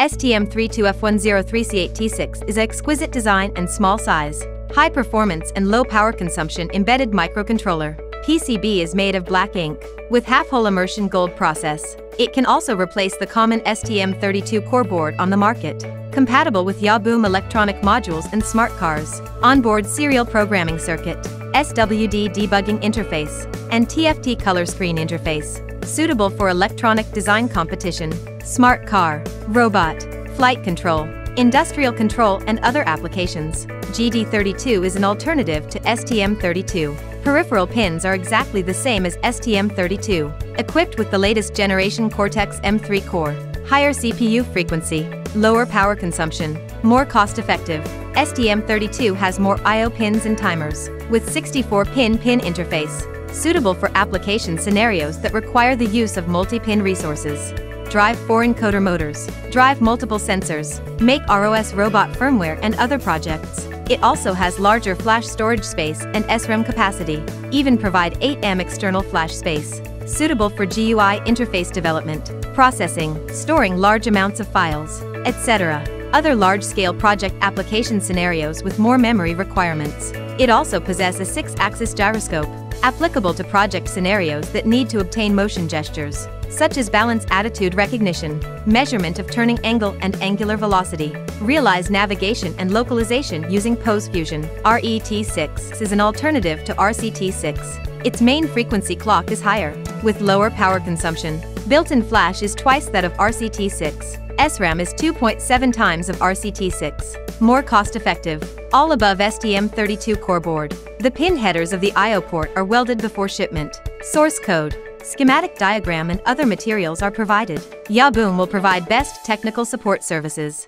STM32F103C8T6 is an exquisite design and small size, high performance and low power consumption embedded microcontroller. PCB is made of black ink, with half-hole immersion gold process. It can also replace the common STM32 core board on the market. Compatible with Yahboom electronic modules and smart cars. Onboard serial programming circuit, SWD debugging interface, and TFT color screen interface. Suitable for electronic design competition, smart car, robot, flight control, industrial control and other applications. GD32 is an alternative to STM32. Peripheral pins are exactly the same as STM32, equipped with the latest generation Cortex M3 core, higher CPU frequency, lower power consumption, more cost-effective. STM32 has more I.O. pins and timers, with 64-pin pin interface, suitable for application scenarios that require the use of multi-pin resources. Drive 4 encoder motors, drive multiple sensors, make ROS robot firmware and other projects. It also has larger flash storage space and SRAM capacity, even provide 8M external flash space, suitable for GUI interface development, processing, storing large amounts of files, etc. Other large-scale project application scenarios with more memory requirements. It also possesses a 6-axis gyroscope, applicable to project scenarios that need to obtain motion gestures such as balance attitude recognition, measurement of turning angle and angular velocity, realize navigation and localization using pose fusion. RET6 is an alternative to RCT6. Its main frequency clock is higher, with lower power consumption. Built-in flash is twice that of RCT6. SRAM is 2.7 times of RCT6. More cost-effective. All above STM32 core board. The pin headers of the I.O. port are welded before shipment. Source code schematic diagram and other materials are provided. Yahboom will provide best technical support services.